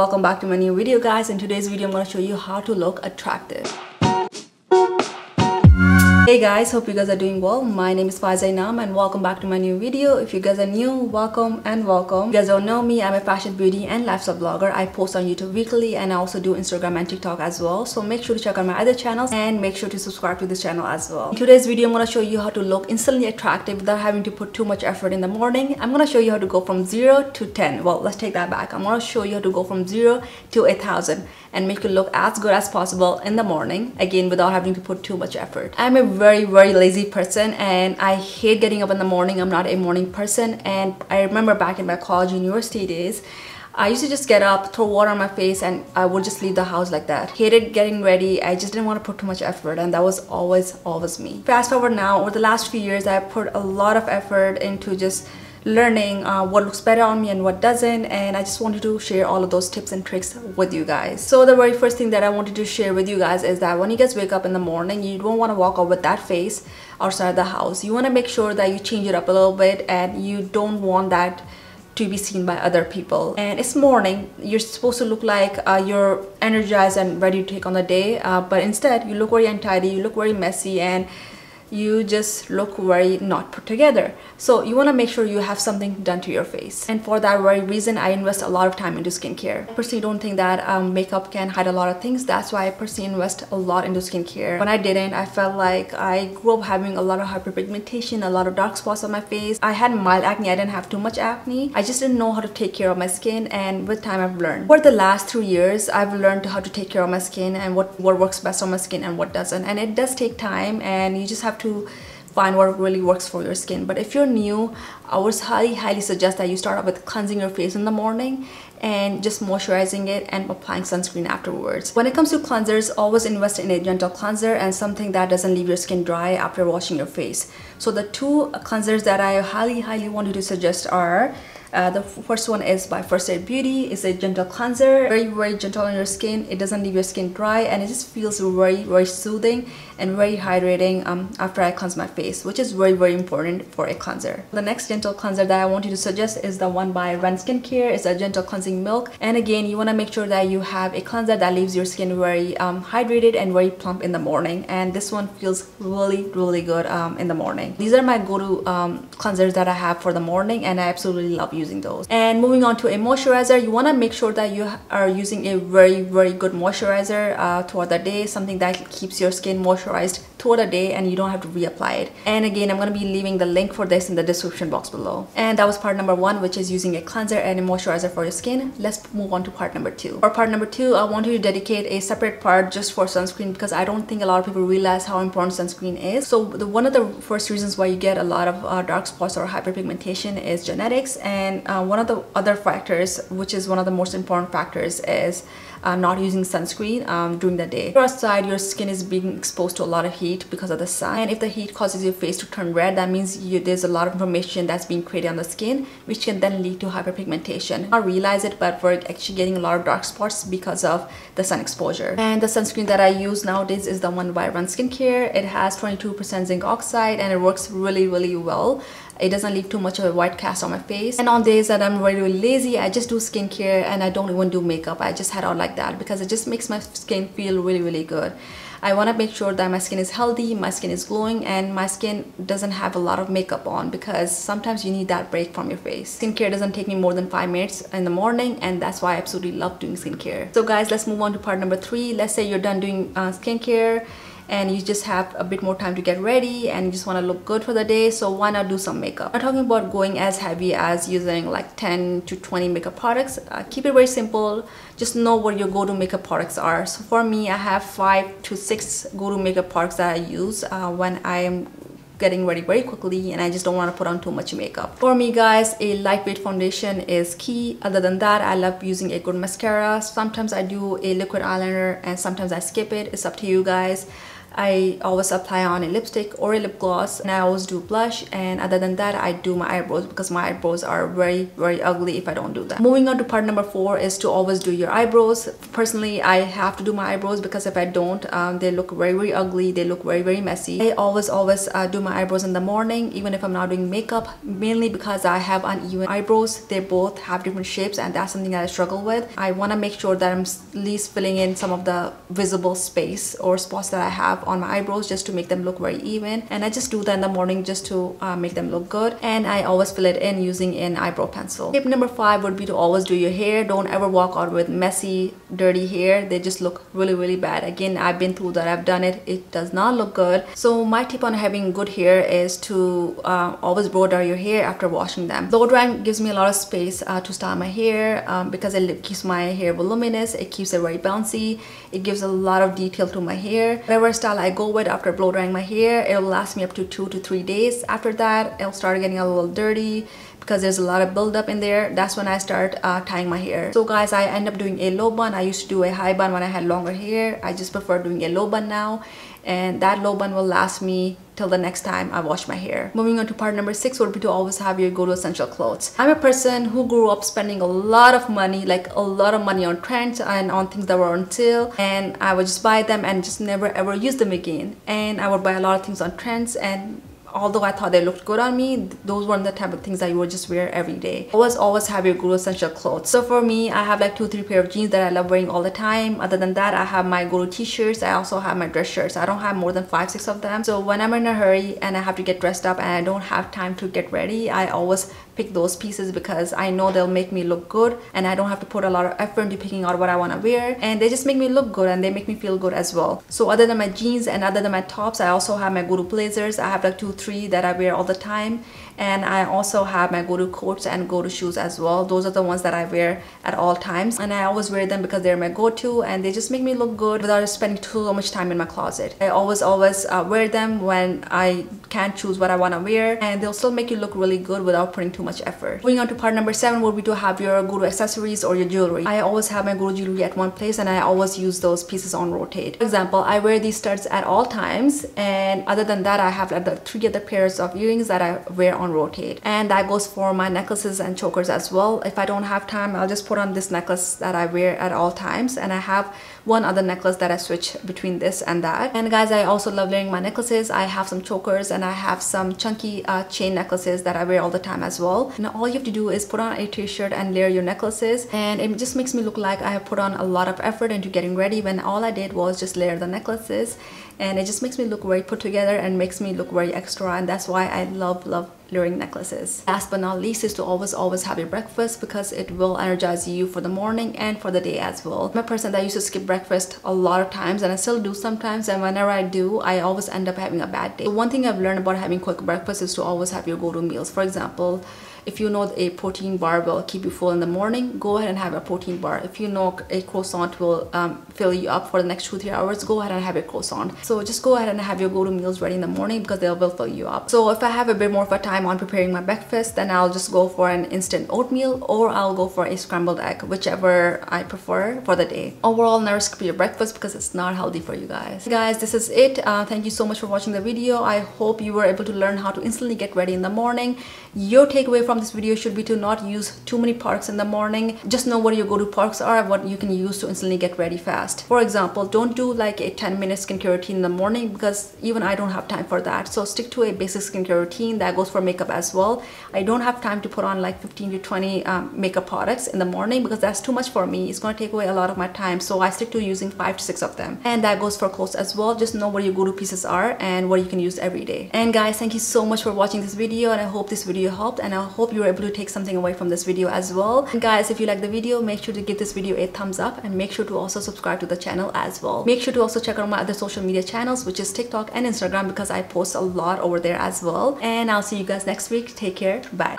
Welcome back to my new video guys. In today's video I'm going to show you how to look attractive. Hey guys, hope you guys are doing well. My name is Faiza Inam and welcome back to my new video. If you guys are new, welcome and welcome. If you guys don't know me, I'm a fashion, beauty and lifestyle blogger. I post on YouTube weekly and I also do Instagram and TikTok as well. So make sure to check out my other channels and make sure to subscribe to this channel as well. In today's video, I'm going to show you how to look instantly attractive without having to put too much effort in the morning. I'm going to show you how to go from 0 to 10. Well, let's take that back. I'm going to show you how to go from 0 to a 1000 and make you look as good as possible in the morning again without having to put too much effort i'm a very very lazy person and i hate getting up in the morning i'm not a morning person and i remember back in my college university days I used to just get up, throw water on my face and I would just leave the house like that. Hated getting ready. I just didn't want to put too much effort and that was always, always me. Fast forward now, over the last few years, I put a lot of effort into just learning uh, what looks better on me and what doesn't and I just wanted to share all of those tips and tricks with you guys. So the very first thing that I wanted to share with you guys is that when you guys wake up in the morning you don't want to walk out with that face outside the house. You want to make sure that you change it up a little bit and you don't want that to be seen by other people and it's morning you're supposed to look like uh, you're energized and ready to take on the day uh, but instead you look very untidy you look very messy and you just look very not put together. So you want to make sure you have something done to your face. And for that very reason i invest a lot of time into skincare. I personally don't think that um, makeup can hide a lot of things. That's why i personally invest a lot into skincare. When i didn't i felt like i grew up having a lot of hyperpigmentation a lot of dark spots on my face. I had mild acne. I didn't have too much acne. I just didn't know how to take care of my skin and with time i've learned. For the last three years i've learned how to take care of my skin and what what works best on my skin and what doesn't. And it does take time and you just have to find what really works for your skin but if you're new i would highly highly suggest that you start off with cleansing your face in the morning and just moisturizing it and applying sunscreen afterwards when it comes to cleansers always invest in a gentle cleanser and something that doesn't leave your skin dry after washing your face so the two cleansers that i highly highly wanted to suggest are uh, the first one is by First Aid Beauty. It's a gentle cleanser, very very gentle on your skin. It doesn't leave your skin dry and it just feels very very soothing and very hydrating um, after I cleanse my face, which is very very important for a cleanser. The next gentle cleanser that I want you to suggest is the one by Ren Skincare. It's a gentle cleansing milk and again you want to make sure that you have a cleanser that leaves your skin very um, hydrated and very plump in the morning and this one feels really really good um, in the morning. These are my go-to um, cleansers that I have for the morning and I absolutely love using those. And moving on to a moisturizer, you want to make sure that you are using a very very good moisturizer uh, throughout the day, something that keeps your skin moisturized authorized throughout the day and you don't have to reapply it. And again, I'm going to be leaving the link for this in the description box below. And that was part number one, which is using a cleanser and a moisturizer for your skin. Let's move on to part number two. For part number two, I want you to dedicate a separate part just for sunscreen because I don't think a lot of people realize how important sunscreen is. So the, one of the first reasons why you get a lot of uh, dark spots or hyperpigmentation is genetics and and uh, one of the other factors which is one of the most important factors is uh, not using sunscreen um, during the day. Outside, your skin is being exposed to a lot of heat because of the sun. And if the heat causes your face to turn red, that means you, there's a lot of inflammation that's being created on the skin, which can then lead to hyperpigmentation. I realize it, but we're actually getting a lot of dark spots because of the sun exposure. And the sunscreen that I use nowadays is the one by Ren Skincare. It has 22% zinc oxide and it works really, really well it doesn't leave too much of a white cast on my face and on days that I'm really, really lazy I just do skincare and I don't even do makeup I just head out like that because it just makes my skin feel really really good I want to make sure that my skin is healthy, my skin is glowing, and my skin doesn't have a lot of makeup on because sometimes you need that break from your face. Skincare doesn't take me more than 5 minutes in the morning and that's why I absolutely love doing skincare. So guys, let's move on to part number 3. Let's say you're done doing uh, skincare and you just have a bit more time to get ready and you just want to look good for the day so why not do some makeup i'm talking about going as heavy as using like 10 to 20 makeup products uh, keep it very simple just know what your go-to makeup products are so for me i have five to six go-to makeup products that i use uh, when i am getting ready very quickly and I just don't want to put on too much makeup. For me guys, a lightweight foundation is key. Other than that, I love using a good mascara. Sometimes I do a liquid eyeliner and sometimes I skip it. It's up to you guys I always apply on a lipstick or a lip gloss and I always do blush and other than that I do my eyebrows because my eyebrows are very very ugly if I don't do that. Moving on to part number four is to always do your eyebrows. Personally I have to do my eyebrows because if I don't um, they look very very ugly they look very very messy. I always always uh, do my eyebrows in the morning even if I'm not doing makeup mainly because I have uneven eyebrows. They both have different shapes and that's something that I struggle with. I want to make sure that I'm at least filling in some of the visible space or spots that I have on my eyebrows just to make them look very even and I just do that in the morning just to uh, make them look good and I always fill it in using an eyebrow pencil. Tip number five would be to always do your hair. Don't ever walk out with messy dirty hair. They just look really really bad. Again I've been through that. I've done it. It does not look good. So my tip on having good hair is to uh, always blow dry your hair after washing them. Blow drying gives me a lot of space uh, to style my hair um, because it keeps my hair voluminous. It keeps it very bouncy. It gives a lot of detail to my hair. Whatever style I go with after blow drying my hair, it'll last me up to two to three days. After that, it'll start getting a little dirty because there's a lot of buildup in there. That's when I start uh, tying my hair. So guys I end up doing a low bun. I used to do a high bun when I had longer hair. I just prefer doing a low bun now and that low bun will last me till the next time I wash my hair. Moving on to part number six would be to always have your go-to essential clothes. I'm a person who grew up spending a lot of money, like a lot of money on trends and on things that were on sale and I would just buy them and just never ever use them again. And I would buy a lot of things on trends and although I thought they looked good on me, those weren't the type of things that you would just wear every day. Always, always have your go-to essential clothes. So for me, I have like two, three pair of jeans that I love wearing all the time. Other than that, I have my go-to t-shirts. I also have my dress shirts. I don't have more than five, six of them. So when I'm in a hurry and I have to get dressed up and I don't have time to get ready, I always pick those pieces because I know they'll make me look good and I don't have to put a lot of effort into picking out what I want to wear and they just make me look good and they make me feel good as well. So other than my jeans and other than my tops, I also have my go-to blazers. I have like two, three that I wear all the time and I also have my go-to coats and go-to shoes as well. Those are the ones that I wear at all times. And I always wear them because they're my go-to and they just make me look good without spending too much time in my closet. I always always uh, wear them when I can't choose what I want to wear and they'll still make you look really good without putting too much effort. Moving on to part number seven would be to have your go-to accessories or your jewelry. I always have my go-to jewelry at one place and I always use those pieces on rotate. For example I wear these studs at all times and other than that I have like the three other pairs of earrings that I wear on rotate and that goes for my necklaces and chokers as well. If I don't have time I'll just put on this necklace that I wear at all times and I have one other necklace that I switch between this and that. And guys I also love wearing my necklaces. I have some chokers and I have some chunky uh, chain necklaces that I wear all the time as well. And all you have to do is put on a t-shirt and layer your necklaces. And it just makes me look like I have put on a lot of effort into getting ready when all I did was just layer the necklaces. And it just makes me look very put together and makes me look very extra. And that's why I love love layering necklaces. Last but not least is to always always have your breakfast because it will energize you for the morning and for the day as well. I'm a person that used to skip breakfast a lot of times and I still do sometimes and whenever I do I always end up having a bad day. One thing I've learned about having quick breakfast is to always have your go-to meals. For example, if you know a protein bar will keep you full in the morning, go ahead and have a protein bar. If you know a croissant will um, fill you up for the next two, three hours, go ahead and have a croissant. So just go ahead and have your go-to meals ready in the morning because they will fill you up. So if I have a bit more of a time on preparing my breakfast, then I'll just go for an instant oatmeal or I'll go for a scrambled egg, whichever I prefer for the day. Overall, never skip your breakfast because it's not healthy for you guys. Guys, this is it. Uh, thank you so much for watching the video. I hope you were able to learn how to instantly get ready in the morning. Your takeaway from this video should be to not use too many parks in the morning. Just know what your go-to parks are, what you can use to instantly get ready fast. For example, don't do like a 10 minute skincare routine in the morning because even I don't have time for that. So stick to a basic skincare routine that goes for makeup as well. I don't have time to put on like 15 to 20 um, makeup products in the morning because that's too much for me. It's going to take away a lot of my time. So I stick to using five to six of them. And that goes for clothes as well. Just know what your go-to pieces are and what you can use every day. And guys, thank you so much for watching this video and I hope this video helped and I hope you were able to take something away from this video as well. And guys, if you like the video, make sure to give this video a thumbs up and make sure to also subscribe to the channel as well. Make sure to also check out my other social media channels, which is TikTok and Instagram because I post a lot over there as well. And I'll see you guys next week. Take care. Bye.